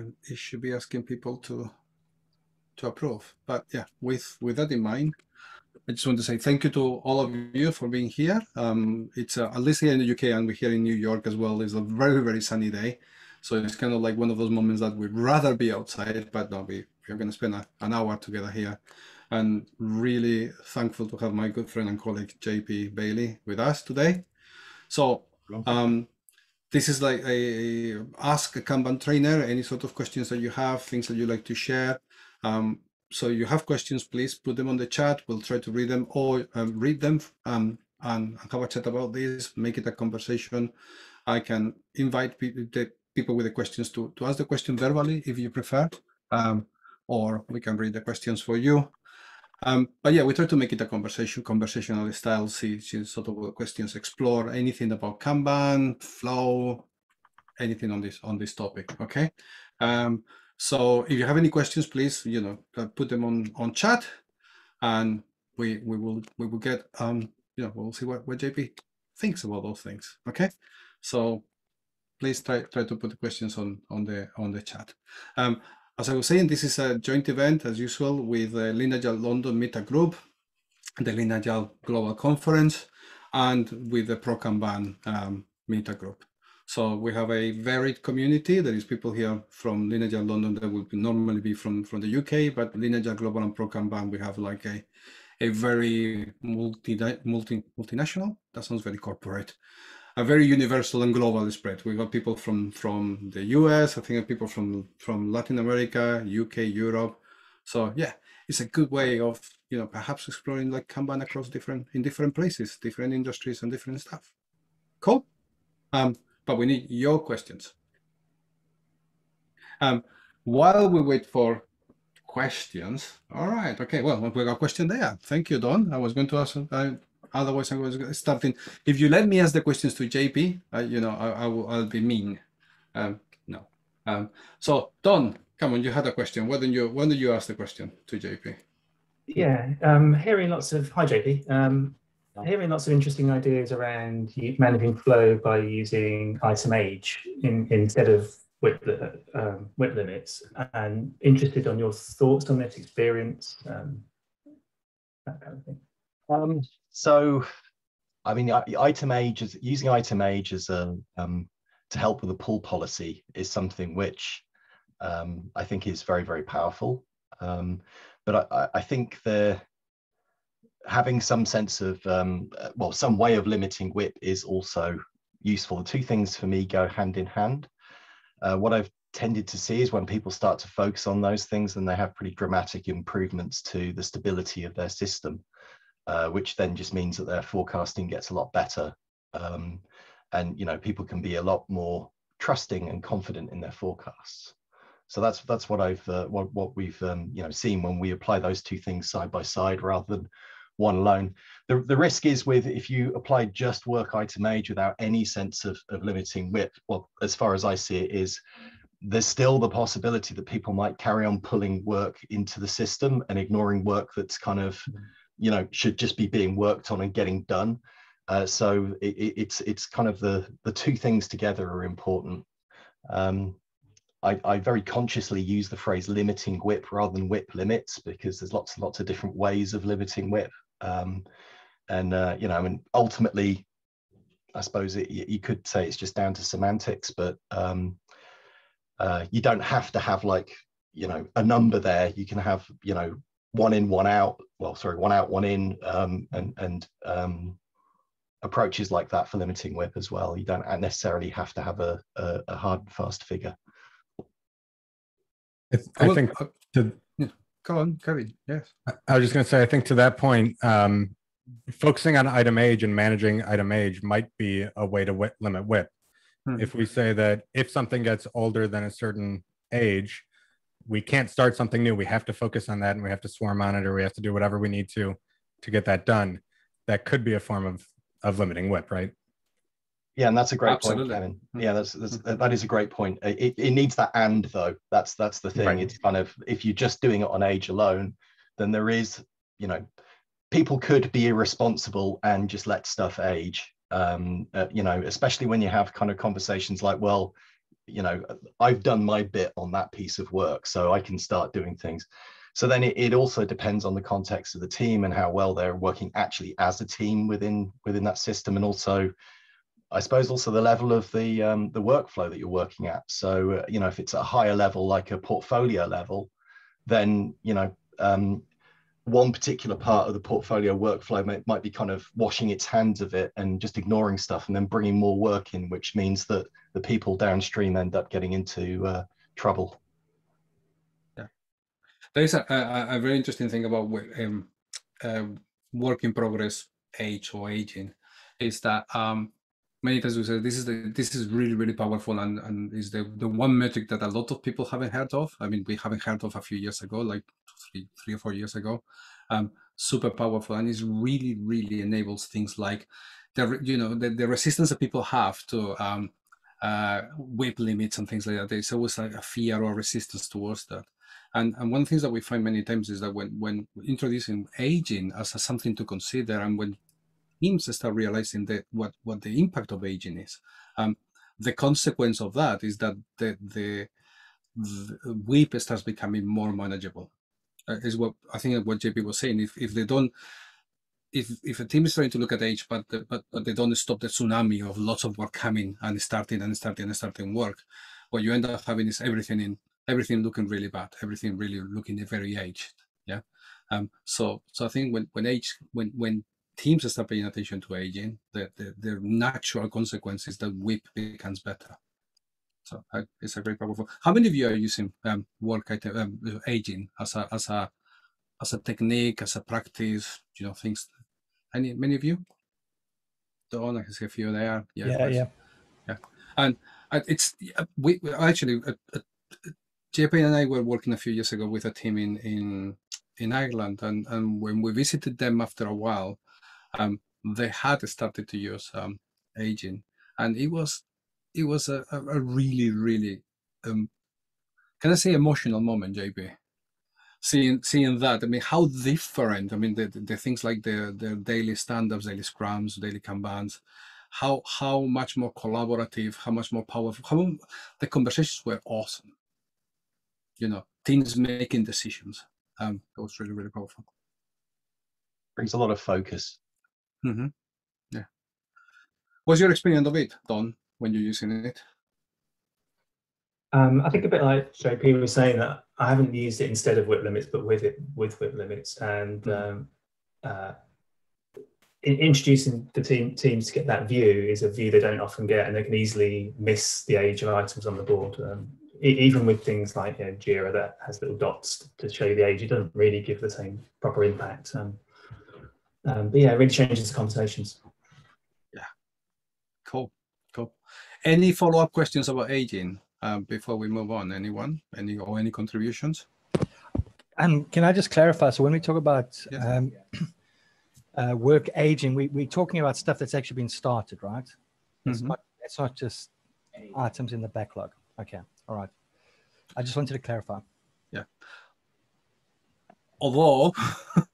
and it should be asking people to to approve. But yeah, with with that in mind, I just want to say thank you to all of you for being here. Um, it's uh, at least here in the UK and we're here in New York as well. It's a very very sunny day, so it's kind of like one of those moments that we'd rather be outside, but no, we we're going to spend a, an hour together here. And really thankful to have my good friend and colleague JP Bayley with us today. So um, this is like a, a, ask a Kanban trainer any sort of questions that you have, things that you like to share. Um, so you have questions, please put them on the chat. We'll try to read them or um, read them um, and have a chat about this, make it a conversation. I can invite people, the people with the questions to, to ask the question verbally if you prefer, um, or we can read the questions for you. Um, but yeah, we try to make it a conversation, conversational style, see, see sort of questions, explore anything about Kanban, flow, anything on this on this topic. Okay. Um, so if you have any questions, please, you know, uh, put them on on chat, and we we will we will get um you know we'll see what what JP thinks about those things. Okay. So please try try to put the questions on on the on the chat. Um, as I was saying, this is a joint event, as usual, with the Lean London Meta Group, the Lean Global Conference, and with the Pro Kanban um, Meetup Group. So we have a varied community. There is people here from Lean London that would normally be from, from the UK, but Lean Global and Pro Kanban, we have like a, a very multi, multi, multinational. That sounds very corporate a very universal and global spread. We got people from from the US, I think people from from Latin America, UK, Europe. So yeah, it's a good way of you know perhaps exploring like Kanban across different in different places, different industries, and different stuff. Cool. Um, but we need your questions. Um, while we wait for questions, all right, okay. Well, we got a question there. Thank you, Don. I was going to ask. I, Otherwise, I was starting. If you let me ask the questions to JP, uh, you know, I, I, will. I'll be mean. Um, no. Um, so Don, come on, you had a question. Why don't you? Why don't you ask the question to JP? Yeah, um, hearing lots of hi JP. Um, hearing lots of interesting ideas around managing flow by using item age in, instead of WIP, um, WIP limits, and interested on your thoughts on this experience, um, that kind of thing. Um, so, I mean, item age is using item age as a um, to help with the pull policy is something which um, I think is very very powerful. Um, but I, I, think the having some sense of um, well, some way of limiting WIP is also useful. The two things for me go hand in hand. Uh, what I've tended to see is when people start to focus on those things, then they have pretty dramatic improvements to the stability of their system uh, which then just means that their forecasting gets a lot better. Um, and you know, people can be a lot more trusting and confident in their forecasts. So that's that's what I've uh, what what we've um, you know seen when we apply those two things side by side rather than one alone. The, the risk is with if you apply just work item age without any sense of, of limiting WIP, well, as far as I see it, is there's still the possibility that people might carry on pulling work into the system and ignoring work that's kind of mm-hmm you know should just be being worked on and getting done. Uh, so it, it's it's kind of the the two things together are important. Um, I, I, very consciously use the phrase limiting WIP rather than WIP limits because there's lots and lots of different ways of limiting WIP. Um, and uh, you know I mean ultimately I suppose it, you could say it's just down to semantics but um, uh, you don't have to have like you know a number there. You can have you know one in, one out. Well, sorry, one out, one in, um, and and um, approaches like that for limiting WIP as well. You don't necessarily have to have a, a, a hard and fast figure. I, I think to go on, Kevin. Yes, I was just going to say. I think to that point, um, focusing on item age and managing item age might be a way to WIP, limit WIP. Hmm. If we say that if something gets older than a certain age, we can't start something new. We have to focus on that and we have to swarm on it or we have to do whatever we need to to get that done. That could be a form of of limiting WIP, right? Yeah, and that's a great Absolutely. point, Kevin. Hmm. Yeah, that's, that's that is a great point. It, it needs that and though. That's that's the thing. Right. It's kind of if you're just doing it on age alone, then there is, you know, people could be irresponsible and just let stuff age. Um, uh, you know, especially when you have kind of conversations like, well, you know i've done my bit on that piece of work so i can start doing things. So then it, it also depends on the context of the team and how well they're working actually as a team within within that system and also i suppose also the level of the um, the workflow that you're working at. So uh, you know if it's a higher level like a portfolio level then you know um, one particular part of the portfolio workflow might, might be kind of washing its hands of it and just ignoring stuff and then bringing more work in which means that the people downstream end up getting into uh, trouble. Yeah. There is a, a, a very interesting thing about um, uh, work in progress age or aging is that um, many times we say this is the this is really really powerful and and is the the one metric that a lot of people haven't heard of. I mean we haven't heard of a few years ago like three three or four years ago. Um super powerful and it really really enables things like the you know the, the resistance that people have to um uh WIP limits and things like that. There's always like a fear or resistance towards that. And, and one of the things that we find many times is that when when introducing aging as a, something to consider and when teams start realizing that what what the impact of aging is. Um, the consequence of that is that the the, the WIP starts becoming more manageable. Uh, is what I think what JP was saying. If if they don't, if if a team is trying to look at age, but the, but but they don't stop the tsunami of lots of work coming and starting and starting and starting work, what you end up having is everything in everything looking really bad, everything really looking very aged. Yeah. Um, so so I think when when age when when teams start paying attention to aging, the, the, the natural consequence is that WIP becomes better. So uh, it's a very powerful. How many of you are using um, work item, um, aging as a as a as a technique, as a practice? You know things. Any many of you? Don, I can see a few there. Yeah, yeah, yeah. yeah. And uh, it's we actually uh, uh, JP and I were working a few years ago with a team in in in Ireland, and and when we visited them after a while, um, they had started to use um, aging, and it was it was a, a really really um, can I say emotional moment, JP? Seeing seeing that, I mean, how different. I mean, the, the, the things like the the daily stand-ups, daily scrums, daily kanbans, how how much more collaborative, how much more powerful. How the conversations were awesome. You know, teams making decisions. Um, it was really really powerful. Brings a lot of focus. Mm-hmm. Yeah. What's your experience of it, Don, when you're using it? Um, I think a bit like JP was saying that I haven't used it instead of WIP limits, but with it with WIP limits, and mm-hmm. um, uh, in, introducing the team teams to get that view is a view they don't often get, and they can easily miss the age of items on the board. Um, even with things like you know, Jira that has little dots to show you the age, it doesn't really give the same proper impact. Um, um, but yeah, it really changes the conversations. Yeah, cool, cool. Any follow-up questions about aging um, before we move on? Anyone? Any or any contributions? And um, can I just clarify? So when we talk about yes. um, uh, work aging, we, we're talking about stuff that's actually been started, right? It's, mm-hmm. not, it's not just items in the backlog. Okay, all right. I just wanted to clarify. Yeah. Although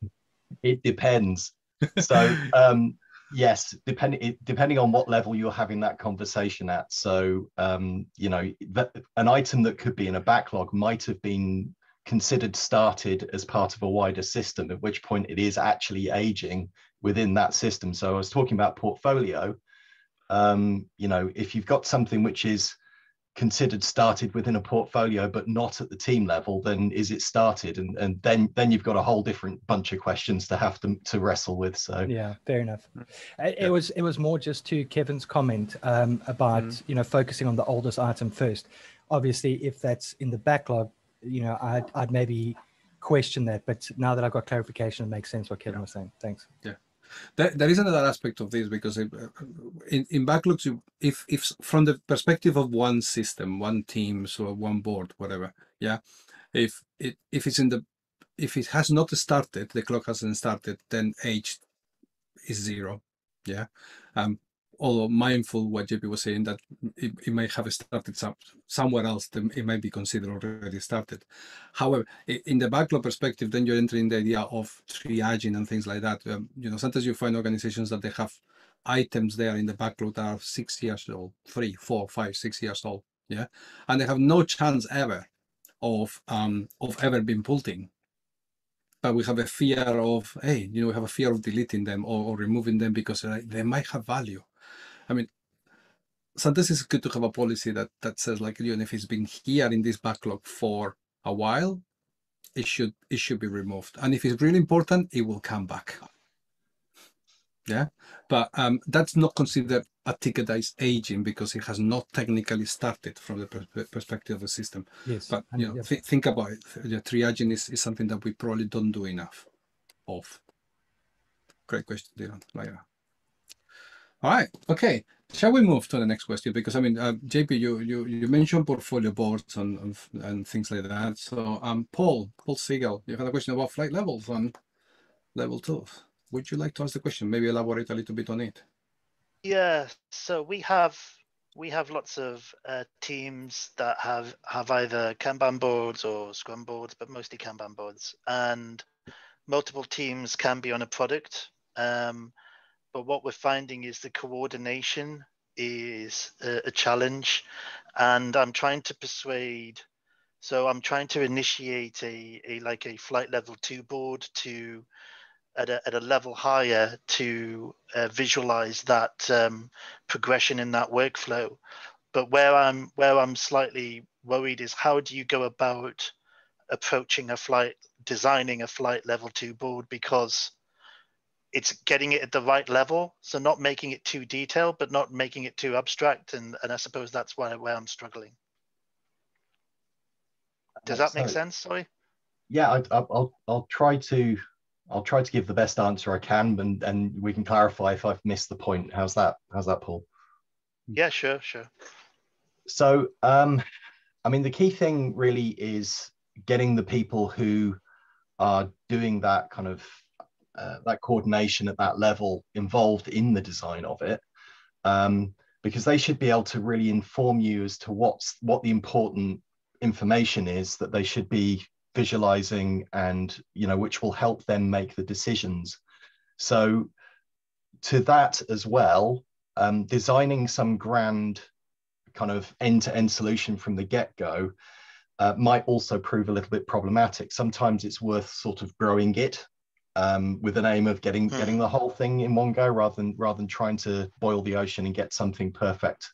it depends. So um, yes, depending depending on what level you're having that conversation at. So um, you know, that, an item that could be in a backlog might have been considered started as part of a wider system, at which point it is actually aging within that system. So I was talking about portfolio. Um, you know, if you've got something which is considered started within a portfolio but not at the team level then is it started? And and then then you've got a whole different bunch of questions to have to, to wrestle with so. Yeah fair enough. It, yeah. it was it was more just to kevin's comment um, about mm. you know focusing on the oldest item first. Obviously if that's in the backlog you know i'd, I'd maybe question that but now that i've got clarification it makes sense what kevin was saying. Thanks. Yeah there, is another aspect of this because in, in backlogs, you, if if from the perspective of one system, one team, so one board, whatever, yeah, if it if it's in the if it has not started, the clock hasn't started, then age is zero, yeah. Um, although mindful what JP was saying that it, it may have started some, somewhere else, it might be considered already started. However, in the backlog perspective, then you're entering the idea of triaging and things like that. Um, you know, sometimes you find organizations that they have items there in the backlog that are six years old, three, four, five, six years old. yeah, and they have no chance ever of um, of ever being pulled in. But we have a fear of, hey, you know, we have a fear of deleting them or, or removing them because uh, they might have value. I mean, sometimes it's good to have a policy that that says like, you know, if it's been here in this backlog for a while, it should it should be removed. And if it's really important, it will come back. Yeah, but um, that's not considered a ticket that is aging because it has not technically started from the per perspective of the system. Yes. But you know, th think about it. The triaging is, is something that we probably don't do enough of. Great question, Dylan. Lyra. All right. Okay. Shall we move to the next question? Because I mean, uh, JP, you you you mentioned portfolio boards and, and things like that. So, um, Paul, Paul Siegel, you had a question about flight levels on level two. Would you like to ask the question? Maybe elaborate a little bit on it. Yeah, so we have we have lots of uh, teams that have have either Kanban boards or Scrum boards, but mostly Kanban boards, and multiple teams can be on a product. Um, but what we're finding is the coordination is a, a challenge, and I'm trying to persuade. So I'm trying to initiate a, a like a flight level two board to at a, at a level higher to uh, visualize that um, progression in that workflow. But where I'm where I'm slightly worried is how do you go about approaching a flight, designing a flight level two board because it's getting it at the right level. So not making it too detailed, but not making it too abstract. And, and I suppose that's why where I'm struggling. Does that make So- sense? Sorry. Yeah, I, I- I'll I'll try to I'll try to give the best answer I can, and and we can clarify if I've missed the point. How's that? How's that, Paul? Yeah, sure, sure. So, um, I mean, the key thing really is getting the people who are doing that kind of uh, that coordination at that level involved in the design of it, um, because they should be able to really inform you as to what's what the important information is that they should be visualizing and you know which will help them make the decisions. So to that as well um, designing some grand kind of end-to-end solution from the get-go uh, might also prove a little bit problematic. Sometimes it's worth sort of growing it um, with an aim of getting Hmm. getting the whole thing in one go rather than rather than trying to boil the ocean and get something perfect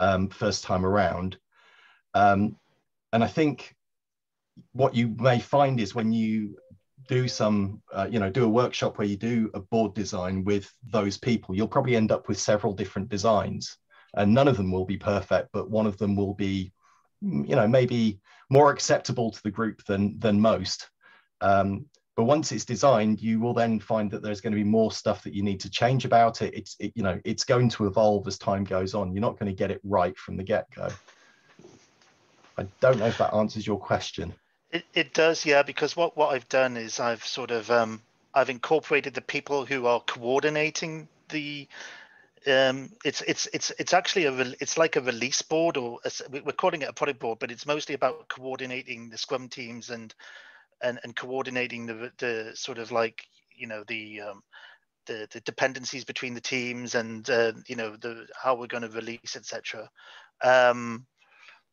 um, first time around. Um, and i think what you may find is when you do some uh, you know do a workshop where you do a board design with those people you'll probably end up with several different designs. And none of them will be perfect but one of them will be you know maybe more acceptable to the group than than most. Um, but once it's designed you will then find that there's going to be more stuff that you need to change about it. It's it, you know it's going to evolve as time goes on. You're not going to get it right from the get-go. I don't know if that answers your question. It, it does, yeah, because what, what I've done is I've sort of um, I've incorporated the people who are coordinating the um, it's it's it's it's actually a it's like a release board or a we're calling it a product board, but it's mostly about coordinating the Scrum teams and and and coordinating the the sort of like you know the um, the the dependencies between the teams and uh, you know the how we're going to release etc. Um,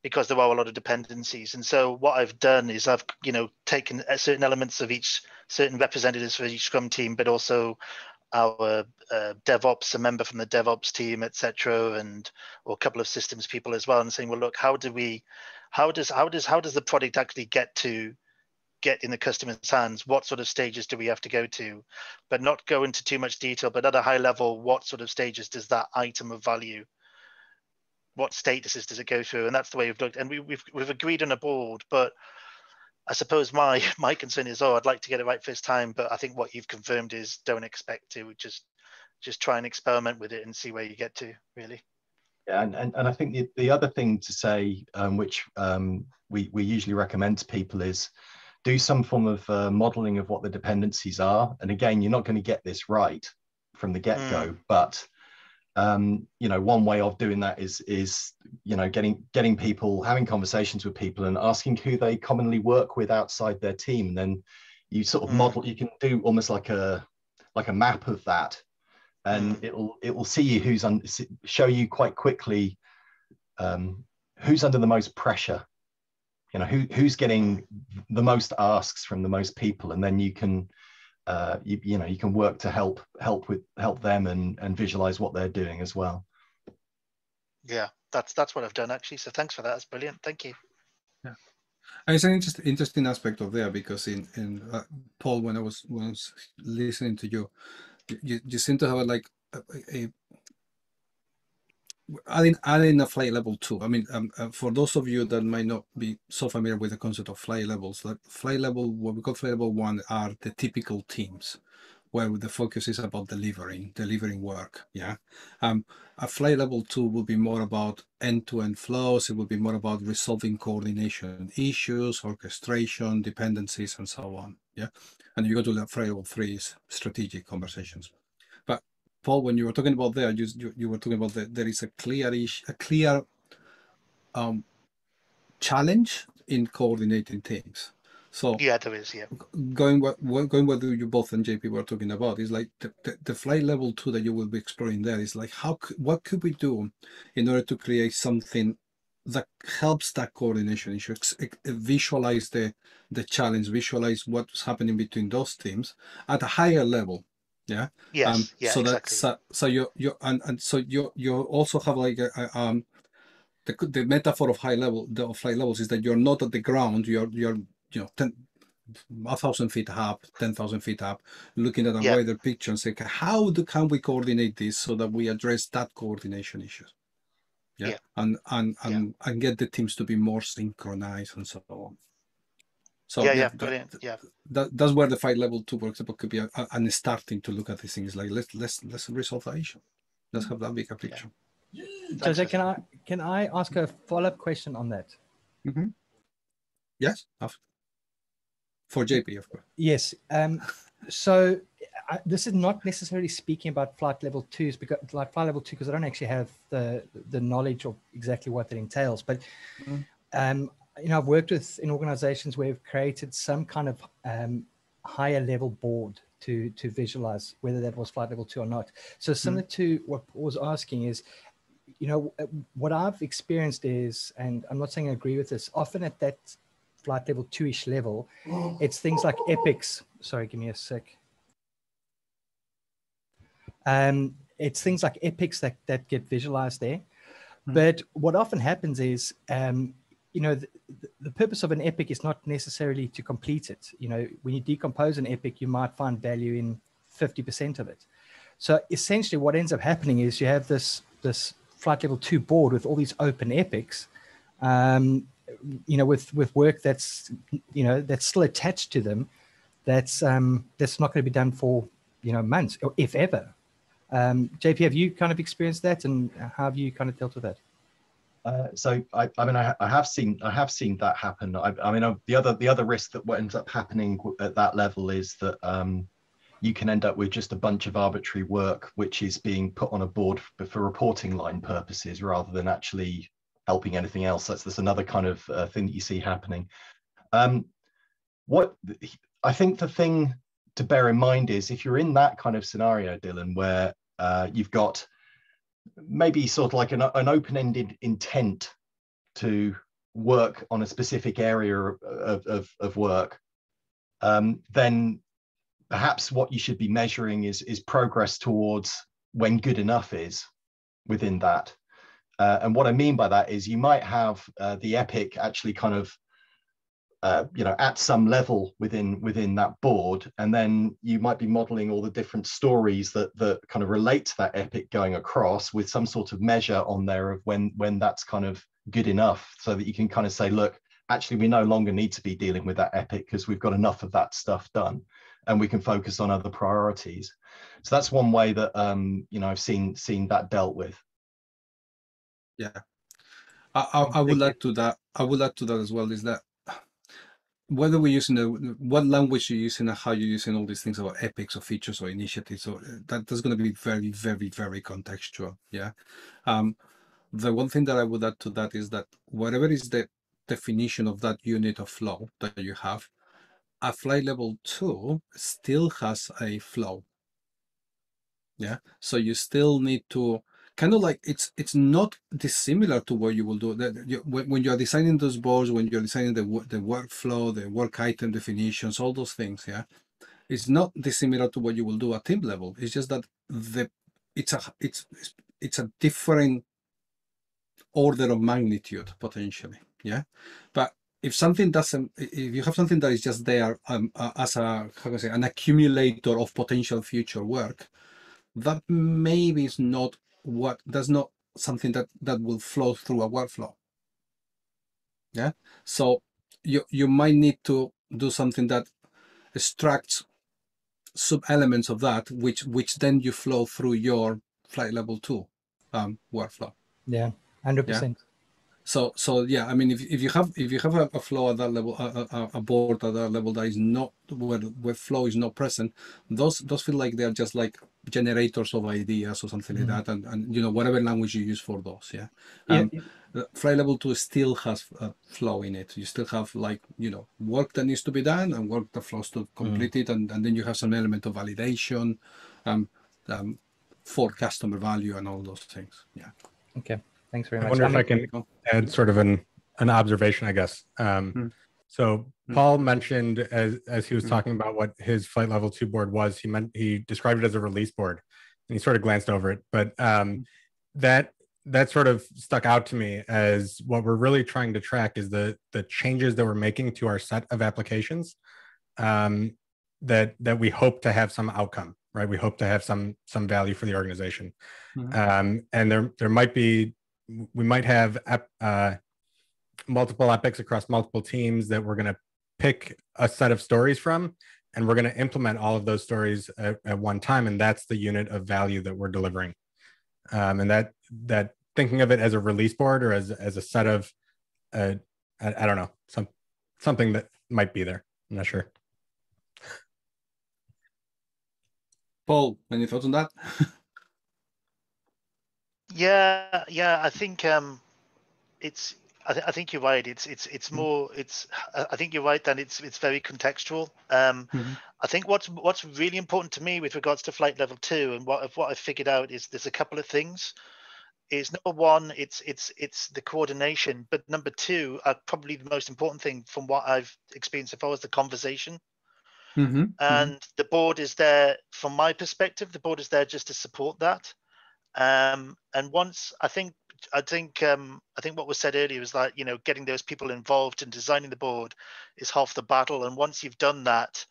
because there are a lot of dependencies. And so what I've done is I've you know taken uh, certain elements of each certain representatives for each Scrum team, but also our uh, DevOps, a member from the DevOps team, etc., and or a couple of systems people as well, and saying, well, look, how do we, how does how does how does the product actually get to get in the customer's hands? What sort of stages do we have to go to? But not go into too much detail, but at a high level, what sort of stages does that item of value what statuses does it go through? And that's the way we've looked. And we, we've we've agreed on a board, but I suppose my my concern is, oh, I'd like to get it right first time, but I think what you've confirmed is don't expect to just just try and experiment with it and see where you get to. Really. Yeah, and, and, and I think the, the other thing to say, um, which um, we, we usually recommend to people is do some form of uh, modeling of what the dependencies are. And again, you're not going to get this right from the get-go, but um, you know, one way of doing that is is you know getting getting people having conversations with people and asking who they commonly work with outside their team. And then you sort of Mm. model. You can do almost like a like a map of that, and Mm. it'll it will see you who's on show you quite quickly um, who's under the most pressure you know who who's getting the most asks from the most people and then you can uh, you, you know you can work to help help with help them and and visualize what they're doing as well. Yeah that's that's what i've done actually. So thanks for that. That's brilliant. Thank you. Yeah. And it's an interesting interesting aspect of there because in in uh, paul when i was when I was listening to you you, you seem to have a, like a, a adding adding a flight level two. I mean, um, uh, for those of you that might not be so familiar with the concept of flight levels, like flight level, what we call flight level one are the typical teams where the focus is about delivering, delivering work. Yeah. Um, a flight level two will be more about end-to-end flows. It will be more about resolving coordination issues, orchestration, dependencies, and so on. Yeah. And you go to the flight level three is strategic conversations. Paul, when you were talking about there, you, you, you were talking about that there is a clear a clear um, challenge in coordinating teams. So yeah, there is. Yeah, going what going what you both and JP were talking about is like the, the, the, flight level two that you will be exploring there is like how what could we do in order to create something that helps that coordination issue visualize the the challenge visualize what's happening between those teams at a higher level yeah yes um, yeah so exactly. that so, so you you and, and so you you also have like a, a, um the, the metaphor of high level the of high levels is that you're not at the ground you're you're you know 10 a thousand feet up, ten thousand feet up, looking at a yeah. wider picture and say, how do can we coordinate this so that we address that coordination issues? Yeah, yeah. and and and and get the teams to be more synchronized and so on. So yeah, yeah, brilliant. Yeah, that, that's where the flight level two, for example, could be a, a, and starting to look at these things like let's let's let's resolve the issue. Let's have that bigger picture. Yeah. Jose, can I can I ask a follow up question on that? Mm-hmm. Yes, for JP, of course. Yes. Um, so I, this is not necessarily speaking about flight level twos because like flight level two because I don't actually have the the knowledge of exactly what that entails, but. Mm-hmm. Um, you know, I've worked with in organizations where we've created some kind of um, higher level board to to visualize whether that was flight level two or not. So similar mm. to what Paul was asking is, you know, uh, what I've experienced is, and I'm not saying I agree with this, often at that flight level two-ish level, it's things like epics. Sorry, give me a sec. Um, it's things like epics that, that get visualized there. Mm. But what often happens is um, you know, the, the, purpose of an epic is not necessarily to complete it. You know, when you decompose an epic, you might find value in 50% of it. So essentially what ends up happening is you have this, this flight level two board with all these open epics, um, you know, with, with work that's, you know, that's still attached to them. That's, um, that's not going to be done for, you know, months or if ever. Um, JP, have you kind of experienced that and how have you kind of dealt with that? Uh, so I, I mean, I, I, have seen I have seen that happen. I, I mean, uh, the other the other risk that what ends up happening at that level is that um, you can end up with just a bunch of arbitrary work which is being put on a board for, for reporting line purposes rather than actually helping anything else. That's that's another kind of uh, thing that you see happening. Um, what I think the thing to bear in mind is if you're in that kind of scenario, Dylan, where uh, you've got maybe sort of like an, an open-ended intent to work on a specific area of, of, of work, um, then perhaps what you should be measuring is, is progress towards when good enough is within that. Uh, and what I mean by that is you might have uh, the epic actually kind of uh, you know at some level within within that board. And then you might be modeling all the different stories that that kind of relate to that epic going across with some sort of measure on there of when when that's kind of good enough so that you can kind of say look actually we no longer need to be dealing with that epic because we've got enough of that stuff done and we can focus on other priorities. So that's one way that um you know i've seen seen that dealt with. Yeah. I, I, I would add to that i would add to that as well is that whether we're using the what language you're using and how you're using all these things about epics or features or initiatives or that that's going to be very very very contextual yeah? Um the one thing that i would add to that is that whatever is the definition of that unit of flow that you have a flight level two still has a flow yeah? So you still need to kind of like it's it's not dissimilar to what you will do. That when, when you are designing those boards when you're designing the the workflow the work item definitions all those things yeah it's not dissimilar to what you will do at team level. It's just that the it's a it's it's a different order of magnitude potentially yeah. But if something doesn't if you have something that is just there um, uh, as a how can I say an accumulator of potential future work that maybe is not what that's not something that that will flow through a workflow. Yeah? So you you might need to do something that extracts sub elements of that which which then you flow through your flight level two um workflow. Yeah 100% so so yeah i mean if, if you have if you have a, a flow at that level a, a, a board at that level that is not where where flow is not present those those feel like they're just like generators of ideas or something like that and, and you know whatever language you use for those yeah um, yeah, the flight level two still has a flow in it. You still have like you know work that needs to be done and work that flows to complete it, and, and then you have some element of validation, um, um, for customer value and all those things. Yeah. okay thanks very much. I much wonder if I mean, can add sort of an an observation, I guess. Um, Hmm. So Hmm. Paul mentioned as as he was Hmm. talking about what his flight level two board was, he meant he described it as a release board, and he sort of glanced over it. But um, that that sort of stuck out to me as what we're really trying to track is the the changes that we're making to our set of applications um, that that we hope to have some outcome, right? We hope to have some some value for the organization, Mhm. um, and there there might be we might have uh, multiple epics across multiple teams that we're going to pick a set of stories from and we're going to implement all of those stories at, at one time and that's the unit of value that we're delivering um, and that that thinking of it as a release board or as, as a set of uh, I, I don't know some something that might be there i'm not sure Paul, any thoughts on that? Yeah, yeah, I think um, it's. I, th- I think you're right. It's it's it's more. It's. I think you're right. Then it's it's very contextual. Um, Mhm. I think what's what's really important to me with regards to flight level two, and what what I've figured out is there's a couple of things. Is number one, it's it's it's the coordination, but number two, uh, probably the most important thing from what I've experienced so far is the conversation. Mm-hmm. and the board is there from my perspective the board is there just to support that um and once i think i think um i think what was said earlier was that you know getting those people involved in designing the board is half the battle. And once you've done that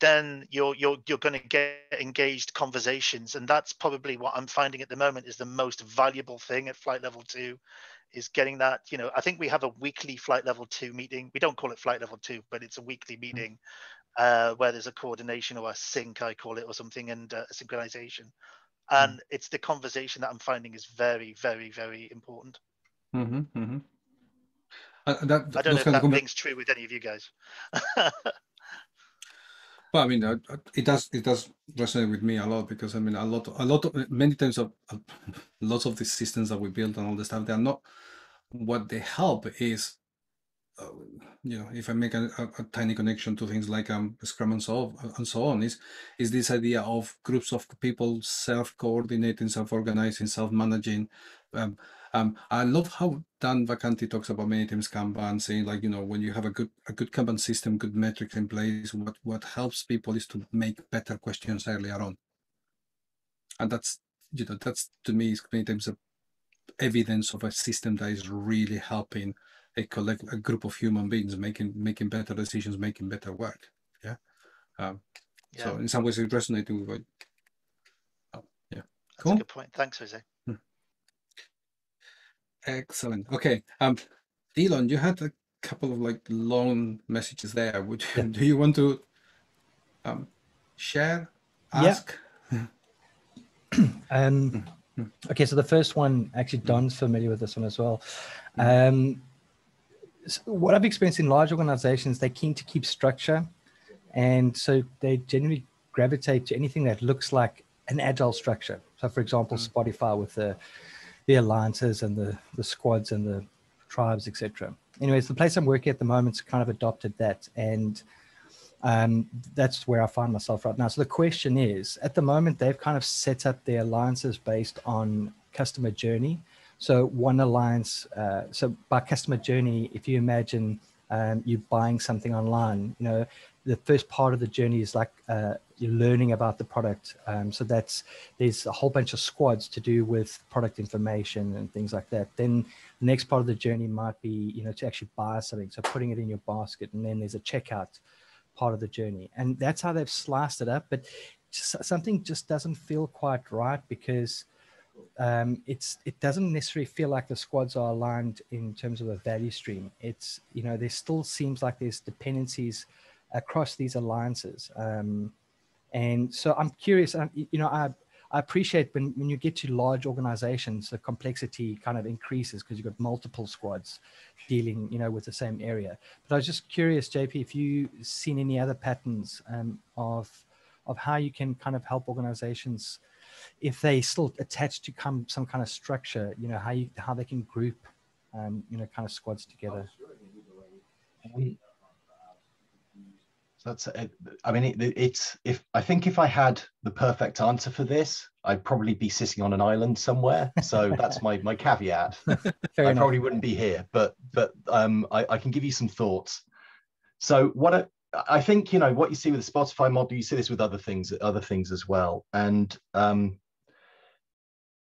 then you're you're you're going to get engaged conversations. And that's probably what i'm finding at the moment is the most valuable thing at flight level 2 is getting that you know i think we have a weekly flight level 2 meeting. We don't call it flight level 2 but it's a weekly meeting uh, where there's a coordination or a sync, I call it, or something, and uh, a synchronization. And it's the conversation that I'm finding is very, very, very important. Mm-hmm. Mm-hmm. Uh, that, I don't know if that rings true with any of you guys. but I mean, uh, uh, it does it does resonate with me a lot because I mean, a lot a lot of many times of uh, lots of the systems that we build and all the stuff, they are not what they help is, uh, you know, if I make a, a, a tiny connection to things like um Scrum and so and so on, is is this idea of groups of people self-coordinating, self-organizing, self-managing. Um, um, I love how Dan Vacanti talks about many times Kanban, saying like, you know, when you have a good a good Kanban system, good metrics in place, what what helps people is to make better questions earlier on. And that's you know, that's to me is many times evidence of a system that is really helping a collect a group of human beings making making better decisions, making better work. Yeah. Um, Yeah, So in some ways, it resonating with what. Oh, yeah. that's cool. a good point. Thanks, Jose. Excellent. Okay. Um, Dylan, you had a couple of like long messages there. Would Yeah. do you want to um share? Yeah. Ask? Um, okay, so the first one, actually, Don's familiar with this one as well. Um, s- what I've experienced in large organizations, they're keen to keep structure. And so they generally gravitate to anything that looks like an agile structure. So, for example, Spotify with the, the alliances and the, the squads and the tribes, etc. Anyways, the place I'm working at the moment's kind of adopted that. And um, that's where I find myself right now. So the question is, at the moment, they've kind of set up their alliances based on customer journey. So one alliance, uh, so by customer journey, if you imagine um, you buying something online, you know, the first part of the journey is like uh, you're learning about the product. Um, so that's there's a whole bunch of squads to do with product information and things like that. Then the next part of the journey might be you know to actually buy something, so putting it in your basket, and then there's a checkout part of the journey, and that's how they've sliced it up. But something just doesn't feel quite right because um, it's it doesn't necessarily feel like the squads are aligned in terms of a value stream. It's you know there still seems like there's dependencies across these alliances. Um, and so I'm curious, um, you know, I, I appreciate when, when you get to large organizations, the complexity kind of increases because you've got multiple squads dealing, you know, with the same area. But I was just curious, JP, if you've seen any other patterns um, of, of how you can kind of help organizations if they still attach to come some kind of structure, you know, how you, how they can group, um, you know, kind of squads together. Um, so that's it. I mean, it, it's if I think if I had the perfect answer for this, I'd probably be sitting on an island somewhere. So that's my my caveat. I enough. probably wouldn't be here, but but um, I, I can give you some thoughts. So what I, I think you know what you see with the Spotify model, you see this with other things, other things as well, and um,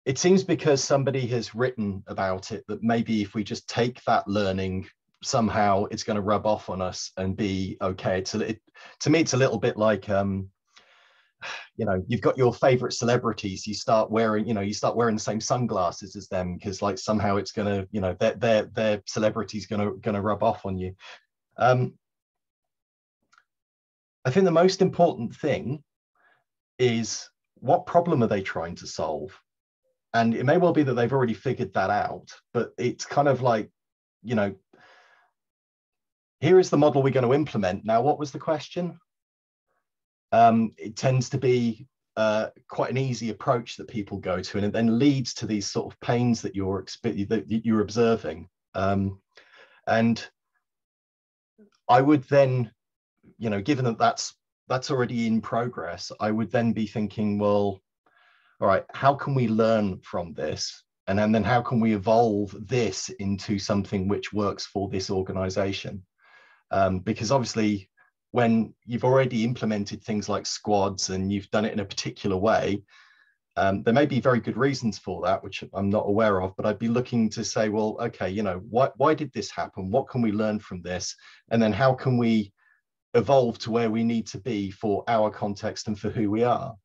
it seems because somebody has written about it that maybe if we just take that learning somehow it's going to rub off on us and be okay. It's it, to me, it's a little bit like, um, you know, you've got your favorite celebrities. You start wearing, you know, you start wearing the same sunglasses as them because, like, somehow it's going to, you know, their their their celebrity's going to going to rub off on you. Um, I think the most important thing is what problem are they trying to solve? And it may well be that they've already figured that out, but it's kind of like, you know, here is the model we're going to implement. Now, what was the question? Um, it tends to be uh, quite an easy approach that people go to, and it then leads to these sort of pains that you're that you're observing. Um, and I would then, you know, given that that's that's already in progress, I would then be thinking, well, all right, how can we learn from this? And then, then how can we evolve this into something which works for this organization? um, because obviously when you've already implemented things like squads and you've done it in a particular way, um, there may be very good reasons for that, which I'm not aware of, but I'd be looking to say, well, okay, you know, why, why did this happen? What can we learn from this? And then how can we evolve to where we need to be for our context and for who we are?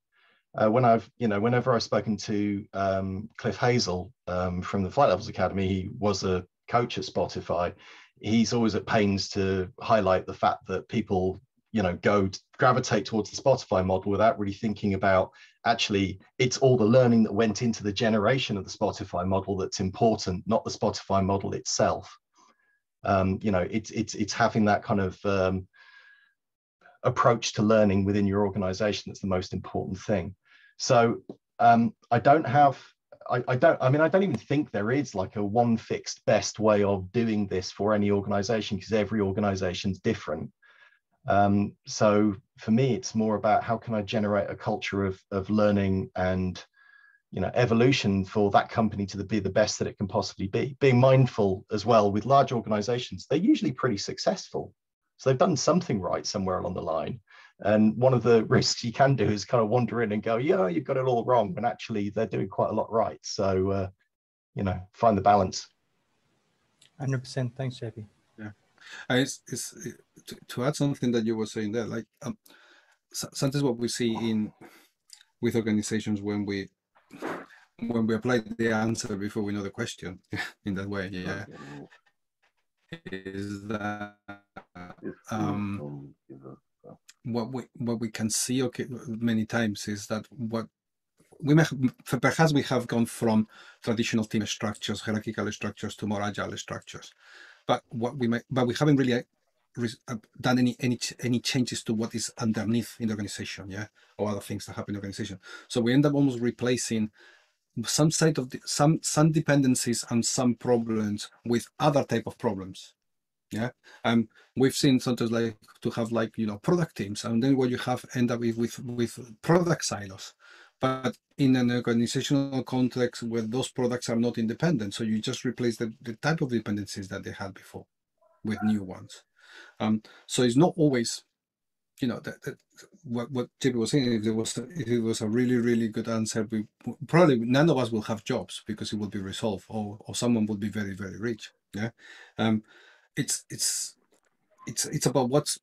Uh, when I've, you know, whenever I've spoken to um, Cliff Hazell um, from the Flight Levels Academy, he was a coach at Spotify he's always at pains to highlight the fact that people you know go gravitate towards the spotify model without really thinking about actually it's all the learning that went into the generation of the spotify model that's important not the spotify model itself um, you know it's it's it's having that kind of um, approach to learning within your organization that's the most important thing. So um, i don't have I, I, don't i mean i don't even think there is like a one fixed best way of doing this for any organization because every organization's different. Um, so for me it's more about how can i generate a culture of, of learning and you know evolution for that company to be the best that it can possibly be. Being mindful as well with large organizations they're usually pretty successful so they've done something right somewhere along the line and one of the risks you can do is kind of wander in and go, yeah, you've got it all wrong, when actually they're doing quite a lot right. So, uh, you know, find the balance. 100%. Thanks, JP. Yeah. And it's, it's to, to, add something that you were saying there, like um, sometimes what we see in with organizations when we when we apply the answer before we know the question in that way, yeah, is that um, what we what we can see okay many times is that what we may have, perhaps we have gone from traditional team structures, hierarchical structures to more agile structures, but what we may, but we haven't really uh, done any any any changes to what is underneath in the organization, yeah, or other things that happen in the organization. So we end up almost replacing some side of the, some some dependencies and some problems with other type of problems yeah um we've seen sometimes like to have like you know product teams and then what you have end up with with, with product silos but in an organizational context where those products are not independent, so you just replace the, the type of dependencies that they had before with new ones. Um, so it's not always, you know, that, that what what JP was saying. If there was if it was a really really good answer, we probably none of us will have jobs because it will be resolved, or or someone will be very very rich. Yeah, um, it's it's it's it's about what's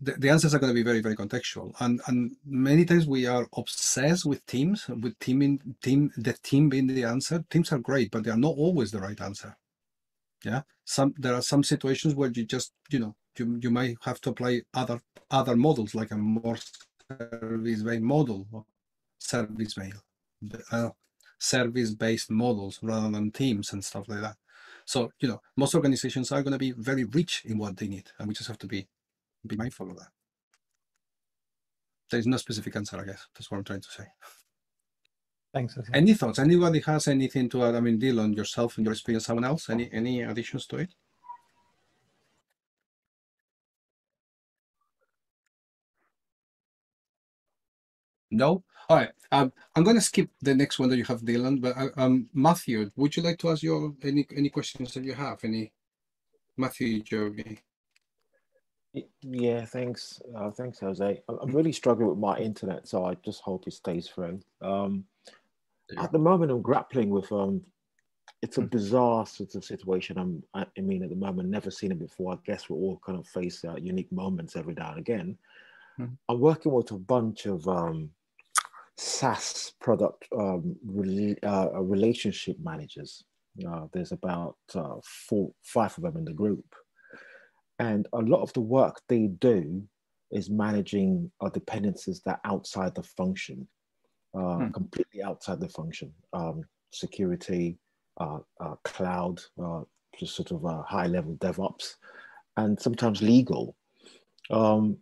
the, the answers are going to be very very contextual. And and many times we are obsessed with teams with teaming team the team being the answer. Teams are great but they are not always the right answer. Yeah? Some there are some situations where you just you know you, you might have to apply other other models like a more service based model or service based uh, service based models rather than teams and stuff like that so you know most organizations are going to be very rich in what they need and we just have to be be mindful of that. There's no specific answer i guess. That's what i'm trying to say. Thanks. Any thoughts? Anybody has anything to add? I mean dylan yourself and your experience. Someone else? Any any additions to it No? All right. Um, I'm going to skip the next one that you have, Dylan. But uh, um, Matthew, would you like to ask your any any questions that you have? Any Matthew Joby? Y- Yeah, thanks. Uh, thanks, Jose. I'm really struggling with my internet, so I just hope it stays through. Um, Yeah. at the moment, I'm grappling with um, it's a Mm. bizarre sort of situation. I'm, I mean, at the moment, never seen it before. I guess we're all kind of face uh, unique moments every now and again. Mhm. I'm working with a bunch of um, SaaS product um, rela- uh, relationship managers. Uh, there's about uh, four, five of them in the group. And a lot of the work they do is managing uh, dependencies that are outside the function, uh, Hmm. completely outside the function. Um, security, uh, uh, cloud, uh, just sort of uh, high level DevOps, and sometimes legal. Um,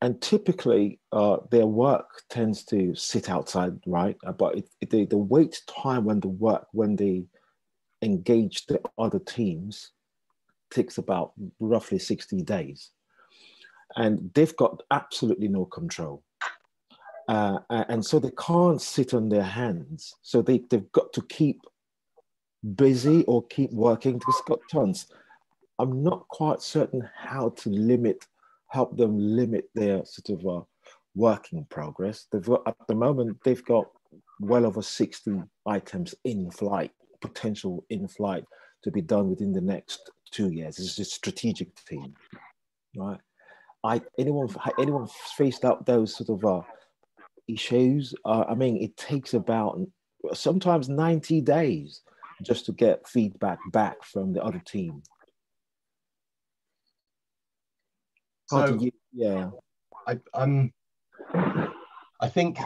and typically, uh, their work tends to sit outside, right? Uh, but it, it, the, the wait time when the work, when they engage the other teams, takes about roughly 60 days. And they've got absolutely no control. Uh, and so they can't sit on their hands. So they, they've got to keep busy or keep working. They've got tons. I'm not quite certain how to limit, help them limit their sort of uh, working progress. They've got, at the moment, they've got well over 60 items in flight, potential in flight to be done within the next two years. It's a strategic team, right? I anyone anyone faced up those sort of uh, issues. Uh, I mean, it takes about sometimes ninety days just to get feedback back from the other team. How So you, yeah, I, I'm. I think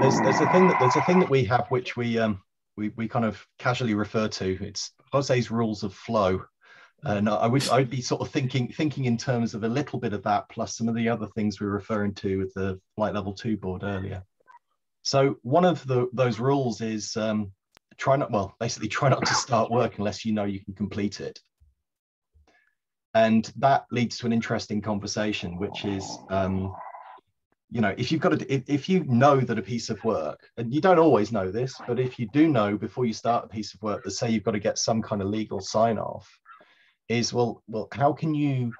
there's there's a thing that there's a thing that we have which we um we, we kind of casually refer to. It's Jose's rules of flow, and I would I'd be sort of thinking thinking in terms of a little bit of that plus some of the other things we were referring to with the flight level two board earlier. So one of the those rules is um, try not well basically try not to start work unless you know you can complete it. And that leads to an interesting conversation, which is um, you know if you've got to if, you know that a piece of work and you don't always know this but if you do know before you start a piece of work that say you've got to get some kind of legal sign off is well well how can you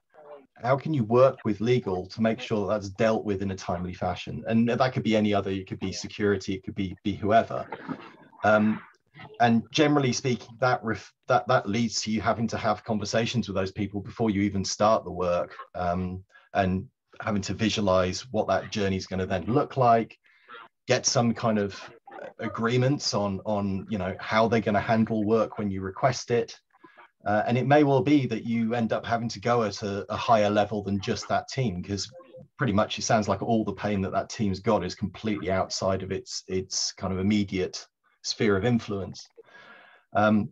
how can you work with legal to make sure that that's dealt with in a timely fashion? And that could be any other it could be security it could be be whoever. Um, and generally speaking that ref, that that leads to you having to have conversations with those people before you even start the work um, and having to visualize what that journey is going to then look like get some kind of agreements on on you know how they're going to handle work when you request it. Uh, and it may well be that you end up having to go at a, a higher level than just that team because pretty much it sounds like all the pain that that team's got is completely outside of its its kind of immediate sphere of influence. Um,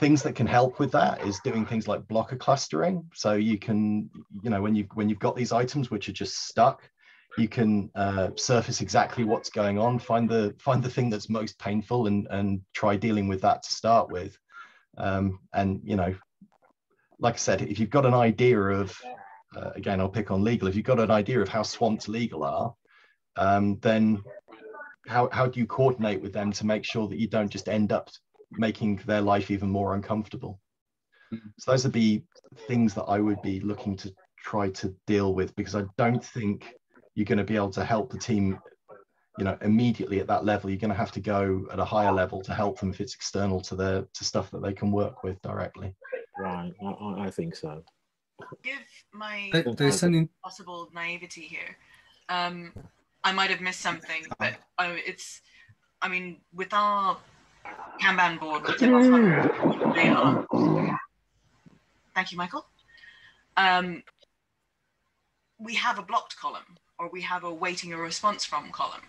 things that can help with that is doing things like blocker clustering. So you can you know when you've when you've got these items which are just stuck you can uh, surface exactly what's going on find the find the thing that's most painful and and try dealing with that to start with. Um, and you know like i said if you've got an idea of uh, again i'll pick on legal. If you've got an idea of how swamped legal are um, then how how do you coordinate with them to make sure that you don't just end up making their life even more uncomfortable? Mhm. So those would be things that I would be looking to try to deal with because I don't think you're going to be able to help the team you know immediately at that level you're going to have to go at a higher level to help them if it's external to their to stuff that they can work with directly Right, I, I- I think so. Give my There- There's an in- possible naivety here. Um, I might have missed something, but uh, it's, I mean, with our Kanban board, they are. Thank you, Michael. Um, we have a blocked column or we have a waiting a response from column.